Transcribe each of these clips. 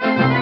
hot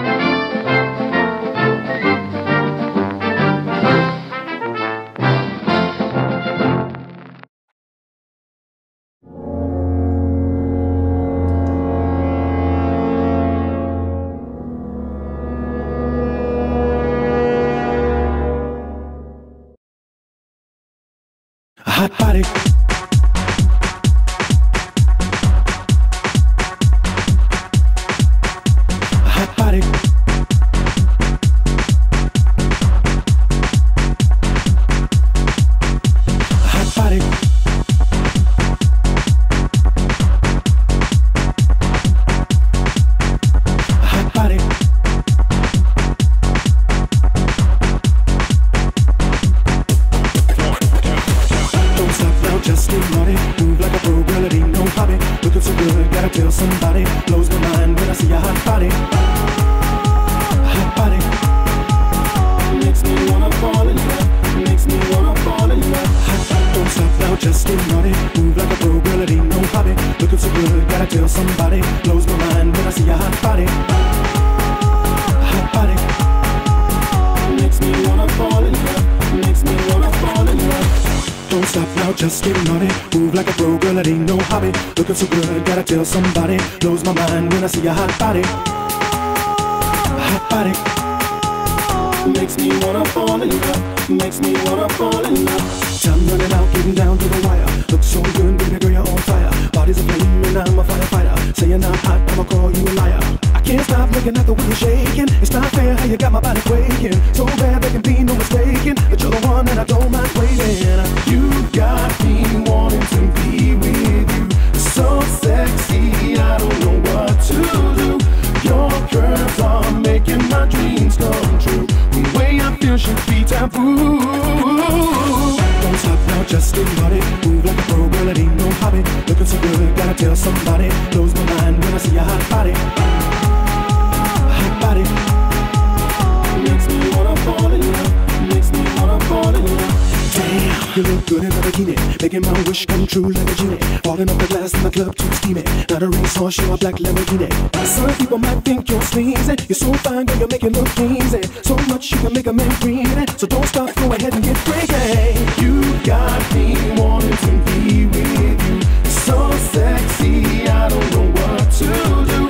you look good in a bikini, making my wish come true like a genie. Falling off the glass in the club too steamy. Not a racehorse, you're a black Lamborghini. Some people might think you're sleazy. You're so fine, girl, you make it look easy. So much you can make a man greedy. So don't stop, go ahead and get crazy. You got me wanting to be with you. So sexy, I don't know what to do.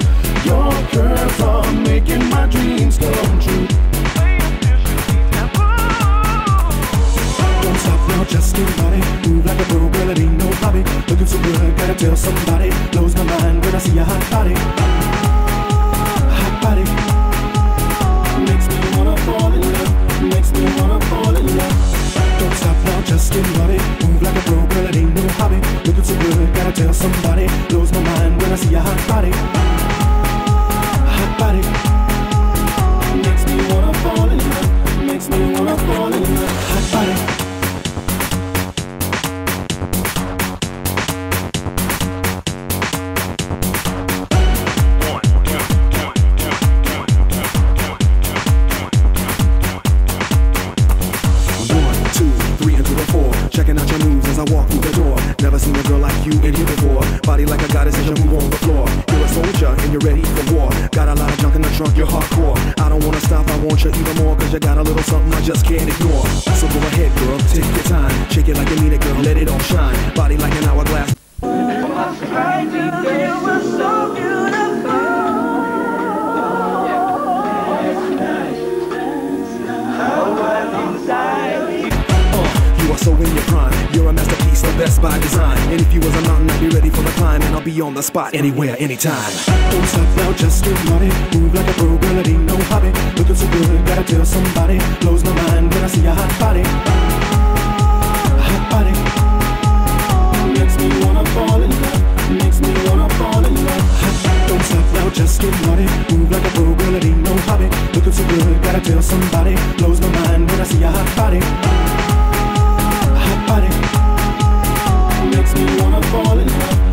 Your curves are making my dreams come true. Stop now, just get naughty. Move like a pro, girl, it ain't no hobby. Looking so good, gotta tell somebody. Blows my mind when I see a hot body. Hot body. Makes me wanna fall in love. Makes me wanna fall in love. Don't stop now, just get naughty. Move like a pro, girl, it ain't no hobby. Looking so good, gotta tell somebody. Blows my mind when I see a hot body. Hot body. Just can't ignore. On the spot anywhere, anytime. Don't stop now, just get naughty. Move like a pro, girl, it ain't no hobby. Looking so good, gotta tell somebody. Blows my mind when I see a hot body. Hot body. Makes me wanna fall in love. Makes me wanna fall in love. Don't stop now, just get naughty. Move like a pro, girl, it ain't no hobby. Looking so good, gotta tell somebody. Blows my mind when I see a hot body. Hot body. Makes me wanna fall in love.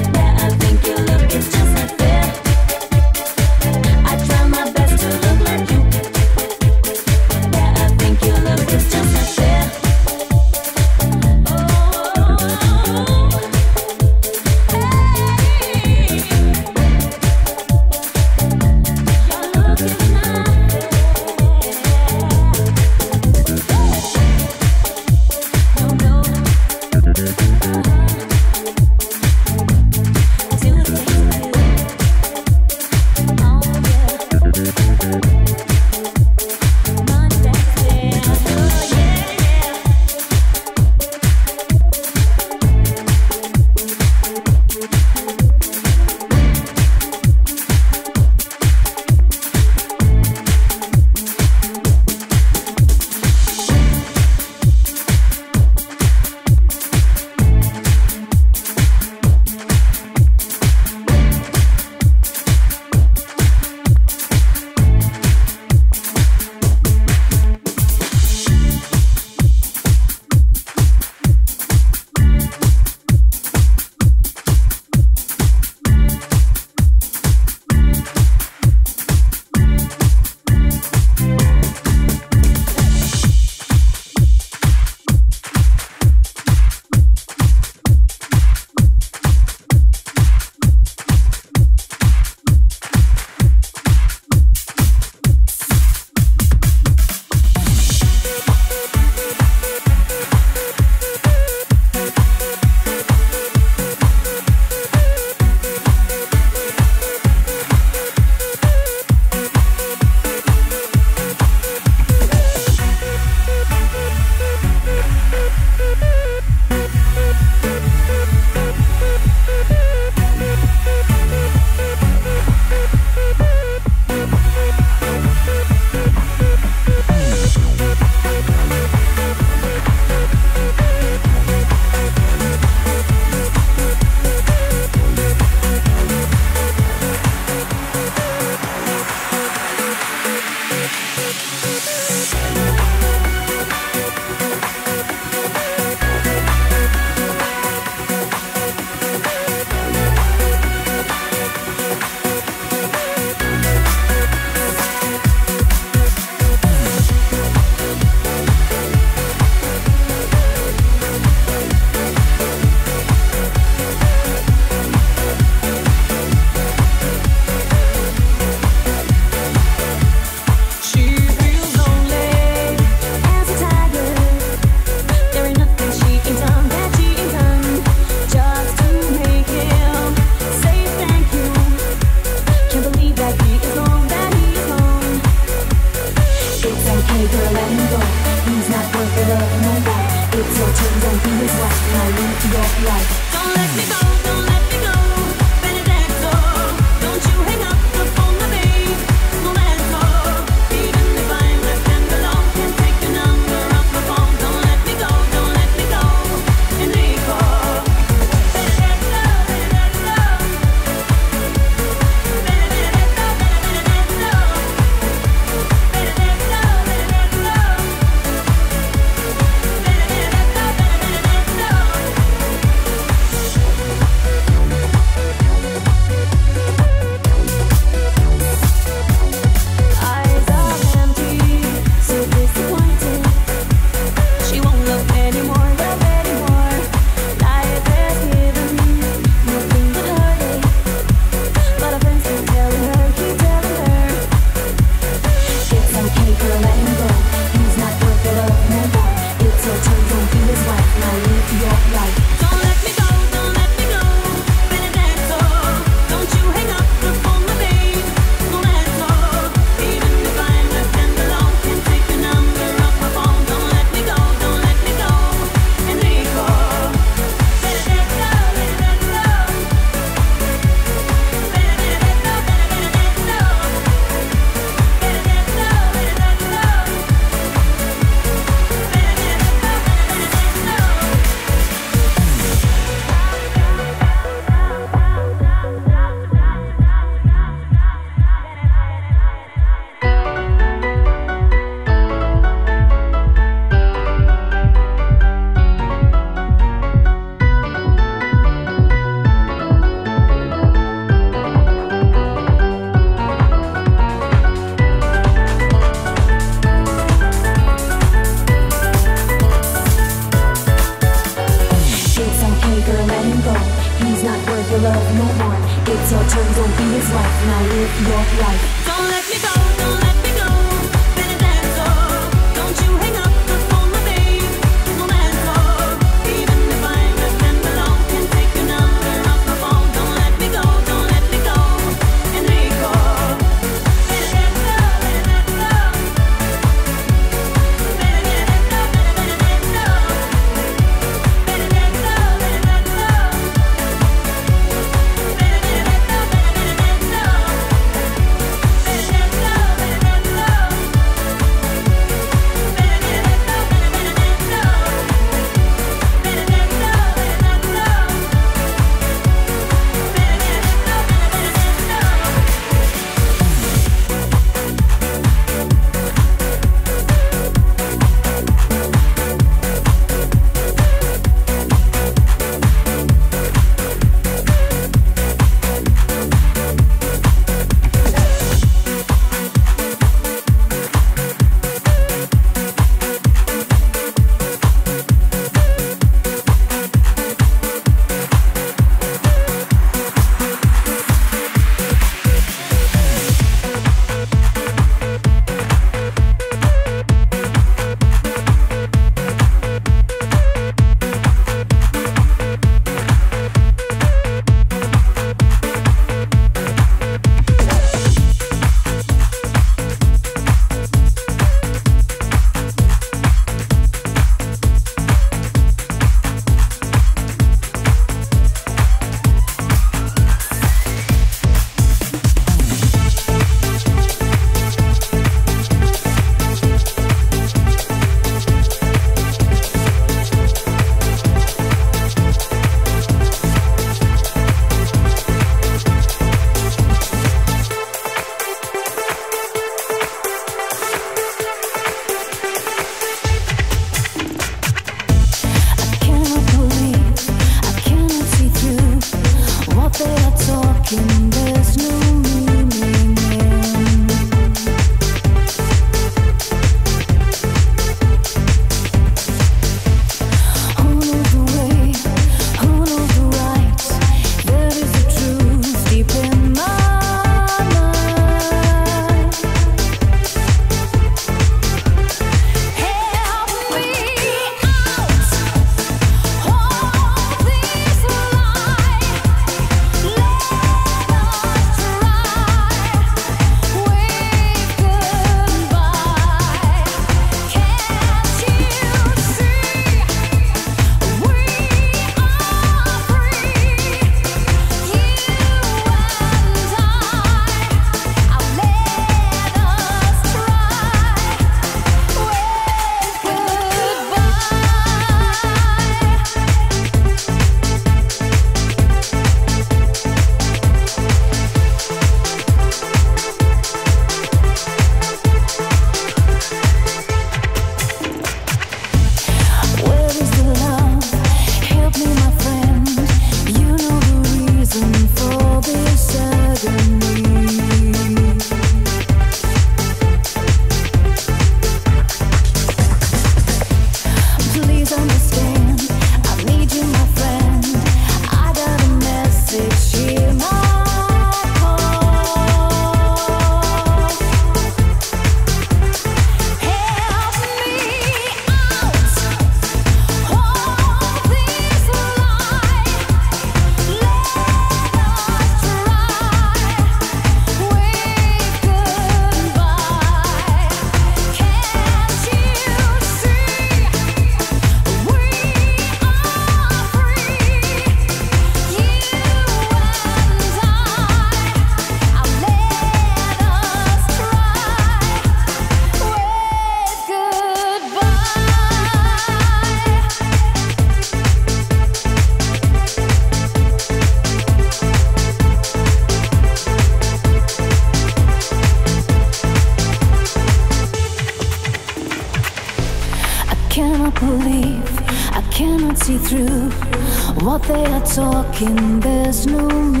Talking. There's no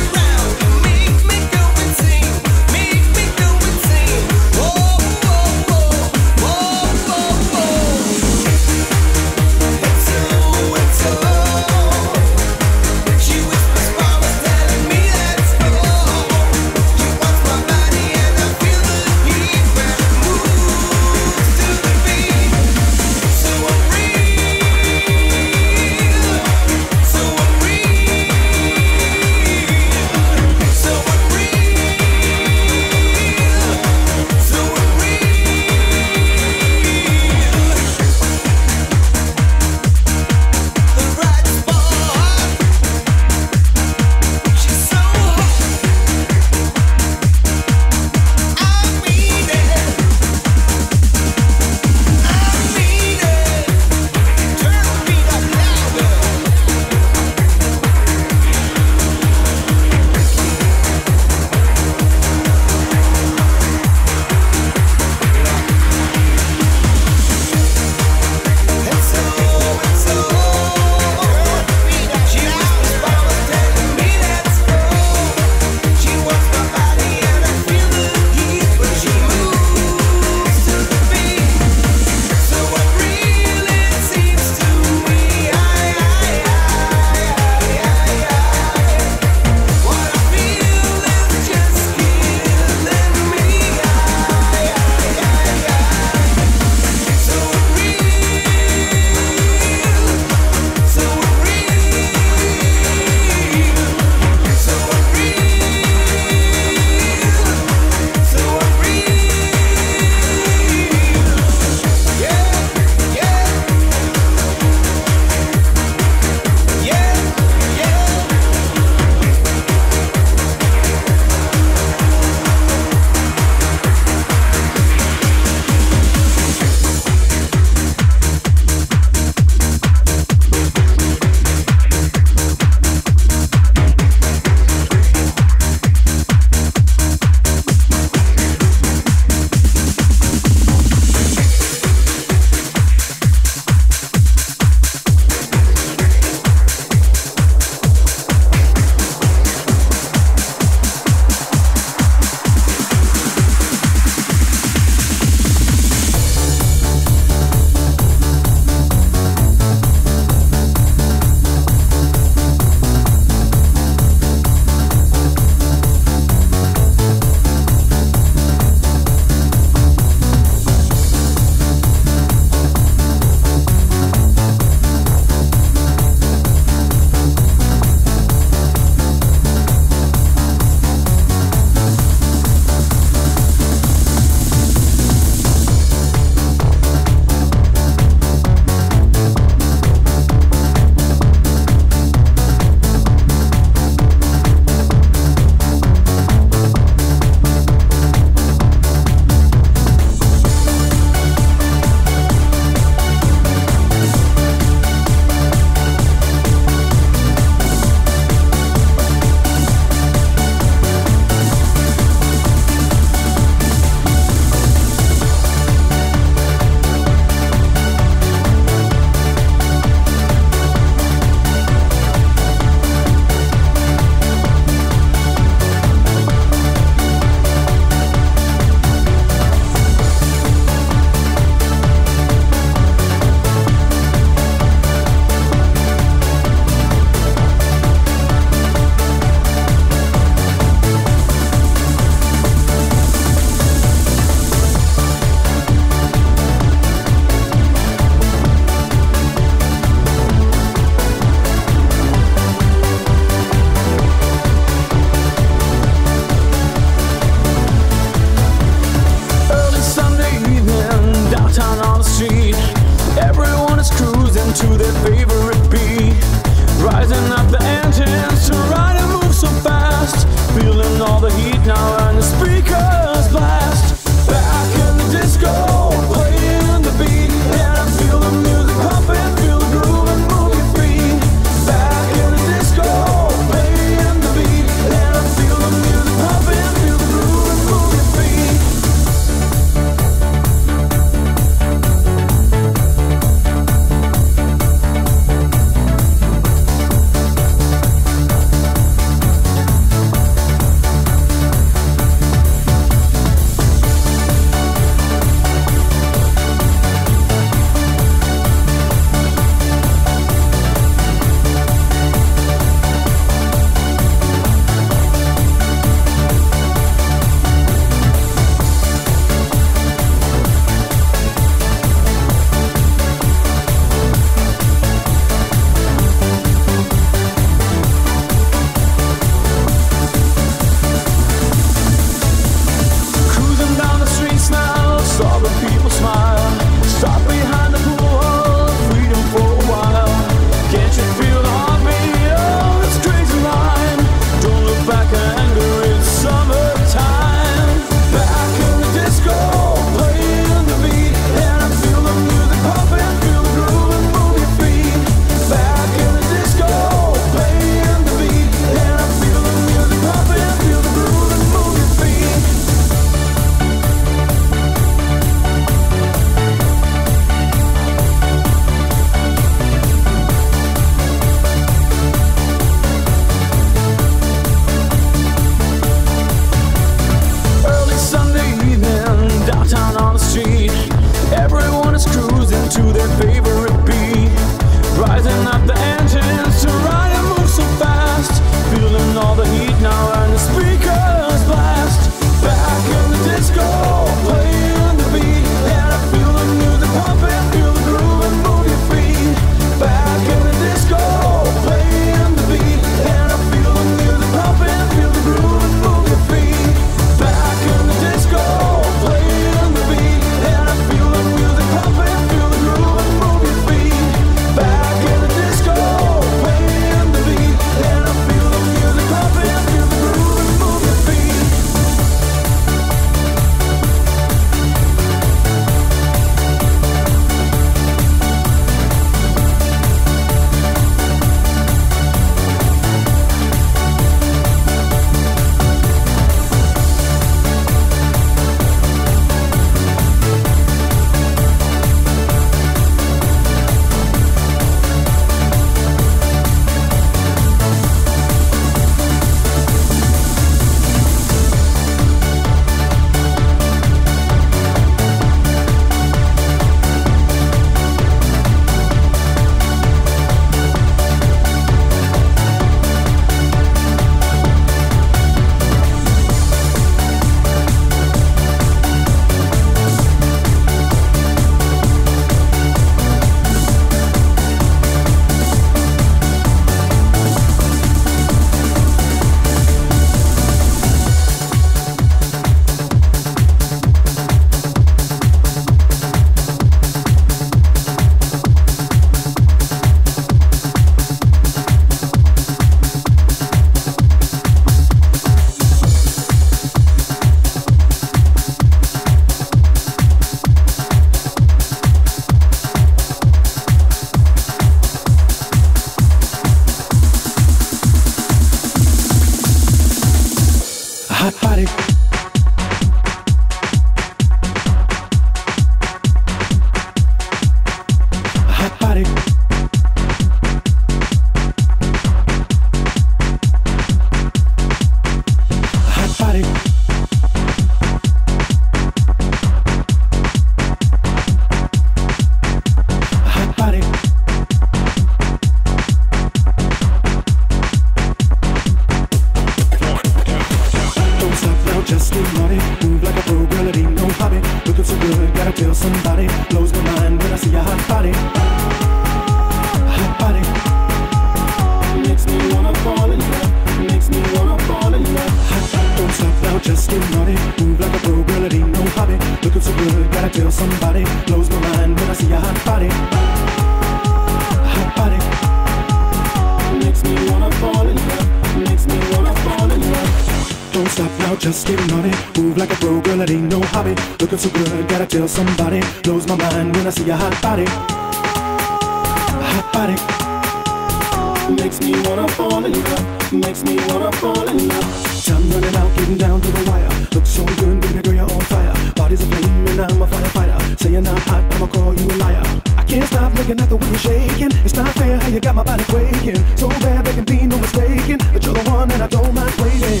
I'ma call you a liar. I can't stop looking at the way you're shaking. It's not fair how you got my body quaking. So bad there can be no mistaking. But you're the one and I don't mind waiting.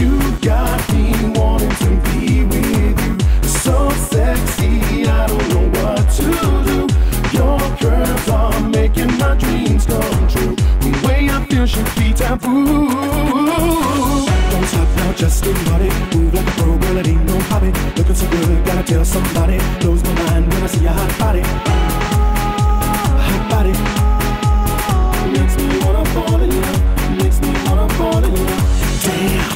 You got me wanting to be with you. So sexy, I don't know what to do. Your curves are making my dreams come true. The way I feel should be taboo. Don't stop now, just get naughty. Move like a pro, girl, it ain't no hobby. Looking so good, gotta tell somebody. Blows my mind when I see a hot body. Hot body.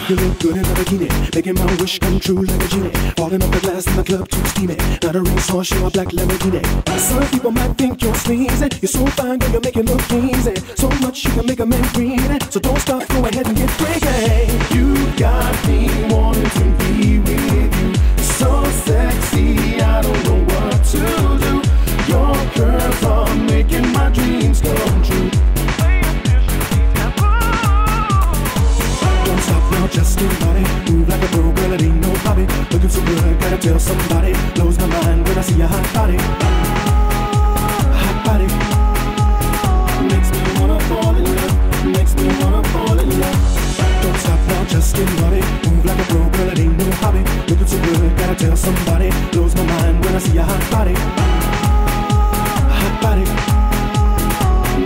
You look good in a bikini, making my wish come true like a genie. Falling off the glass in the club too steamy. Not a racehorse, you're a black Lamborghini. Some people might think you're sleazy. You're so fine, girl, you make it look easy. So much you can make a man greedy. So don't stop, go ahead and get crazy. You got me wanting to be with you. So sexy, I don't know what to do. Your curves are making my dreams come true. Get naughty. Move like a pro, girl, it ain't no hobby. Looking so good, gotta tell somebody. Blows my mind when I see a hot body. Hot body. Makes me wanna fall in love. Makes me wanna fall in love. Don't stop now, just get naughty. Move like a pro, girl, it ain't no hobby. Looking so good, gotta tell somebody. Blows my mind when I see a hot body. Hot body.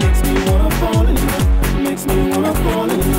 Makes me wanna fall in love. Makes me wanna fall in love.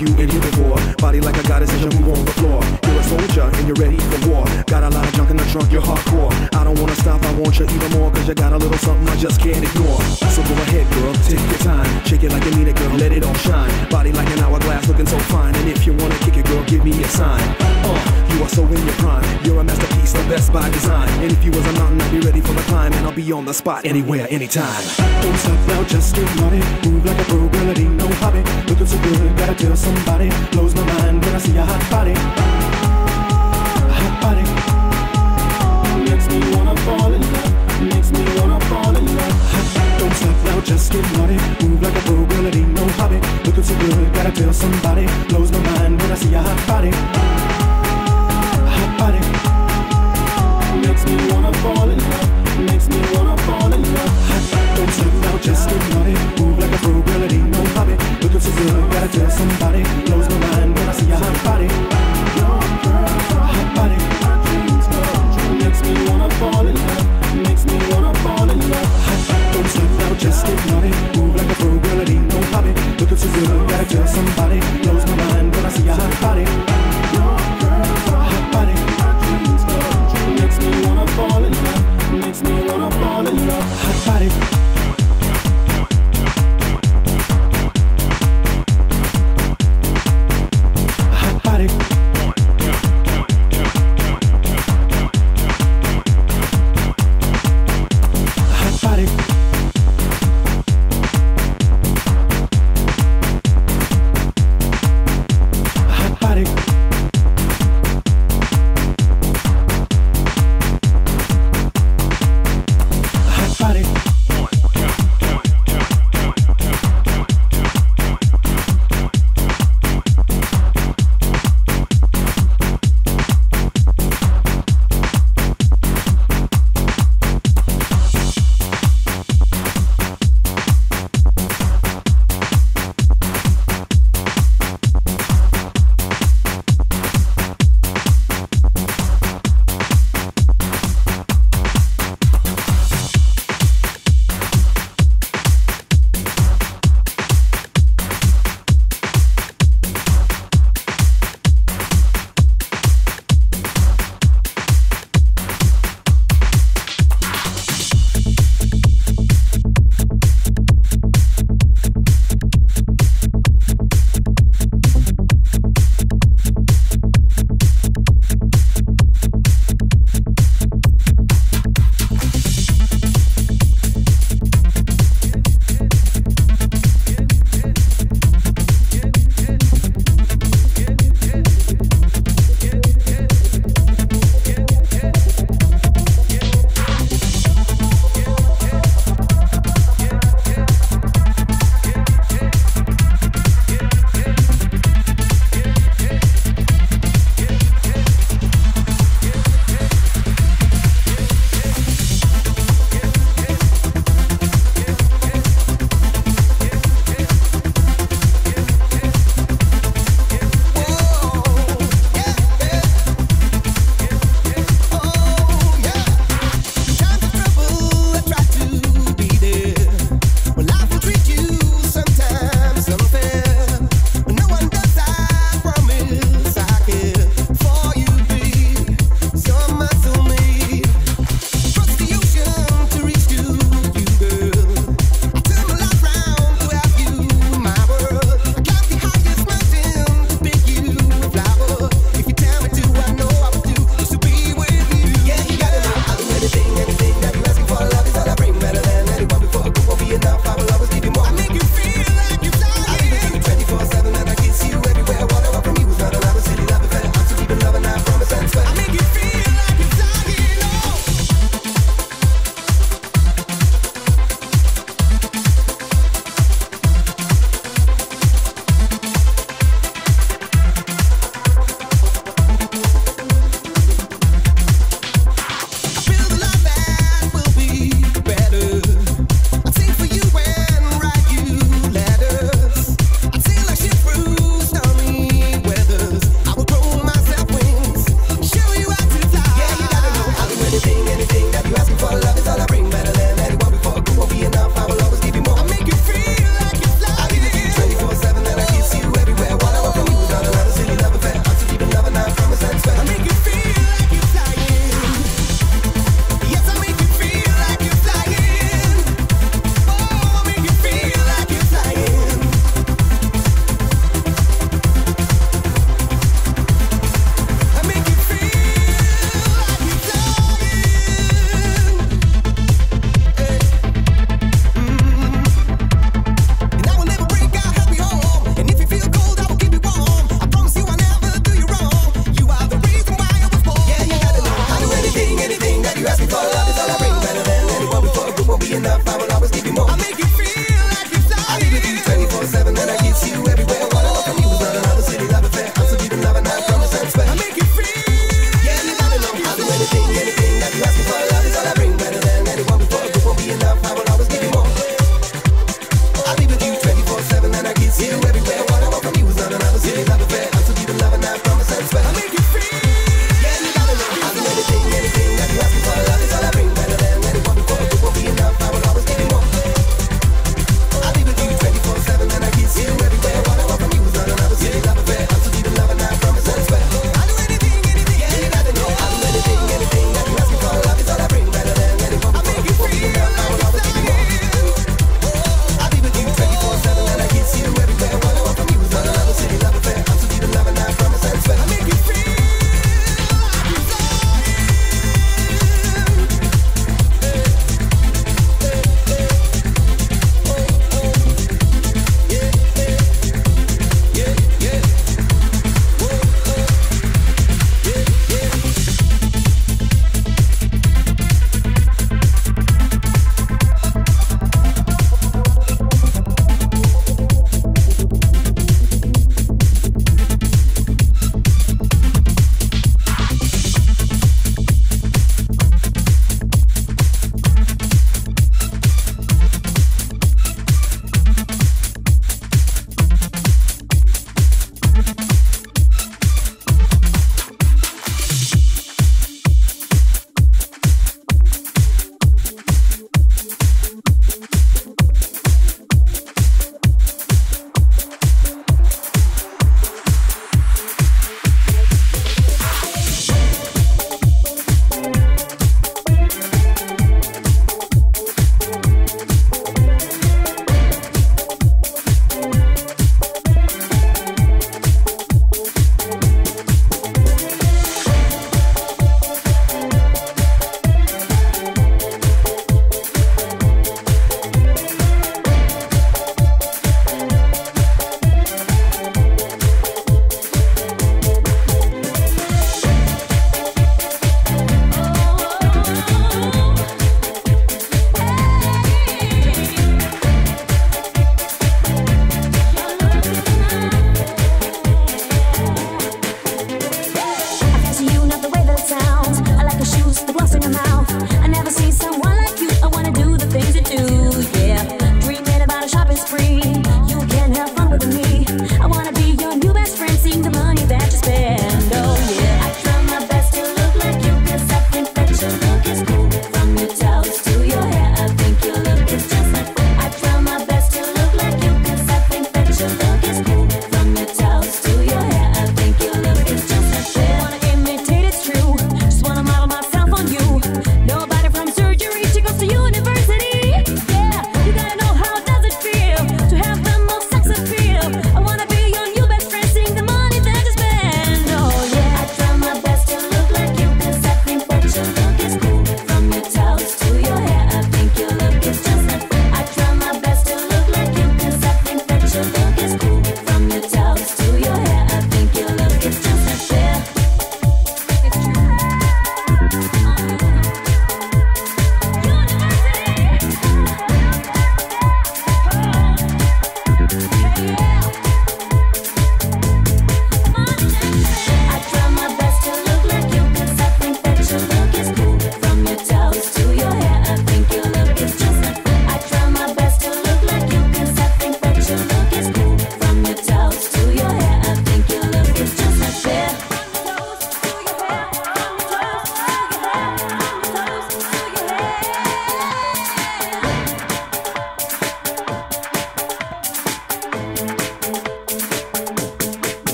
You in here before. Body like a goddess as you move on the floor. You're a soldier and you're ready for war. Got a lot of junk in the trunk, you're hardcore. I don't wanna stop, I want you even more. Cause you got a little something I just can't ignore. So go ahead, girl, take your time. Shake it like you mean it, girl, let it all shine. Body like an hourglass, looking so fine. And if you wanna kick it, girl, give me a sign. Uh, you are so in your prime. You're a masterpiece, the best by design. And if you was a mountain, I'd be ready for the climb. And I'll be on the spot anywhere, anytime. Don't stop now, just get naughty. Move like a pro, girl, it ain't no hobby. Looking so good, gotta tell somebody. Blows my mind when I see a hot body. Hot body. Makes me wanna fall in love. Makes me wanna fall in love. Don't stop now, just get naughty. Move like a pro, girl, it ain't no hobby. Looking so good, gotta tell somebody. Blows my mind when I see a hot body. Makes me wanna fall in love. Makes me wanna fall in love. Don't just get naughty. Move like a pro, girl, no. Looking so good, gotta tell somebody. Blows my mind when I see hot body. Hot body. Makes me wanna fall in love. Makes me wanna fall in love. Don't just get naughty. Move like a pro, girl, no. Looking so good, gotta tell somebody. Blows my mind when I see a hot body.